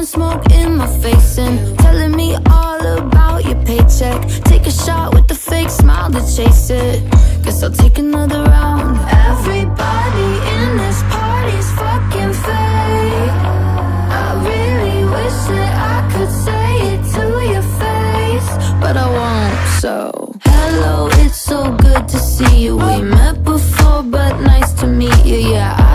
Blowing smoke in my face and telling me all about your paycheck. Take a shot with the fake smile to chase it. Guess I'll take another round. Everybody in this party's fucking fake. I really wish that I could say it to your face, but I won't. So, hello, it's so good to see you. We met before, but nice to meet you. Yeah,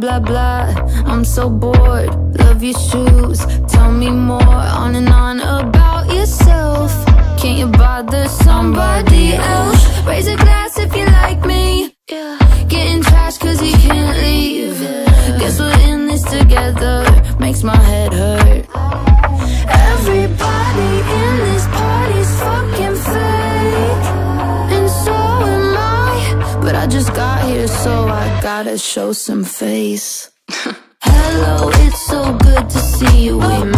Blah blah I'm so bored. Love your shoes. Tell me more on and on about yourself. Can't you bother somebody else? Raise a glass if you like me. Yeah. Getting trash cause you can't leave. Guess we're in this together. Makes my head hurt. I just got here, so I gotta show some face. Hello, it's so good to see you. Oh.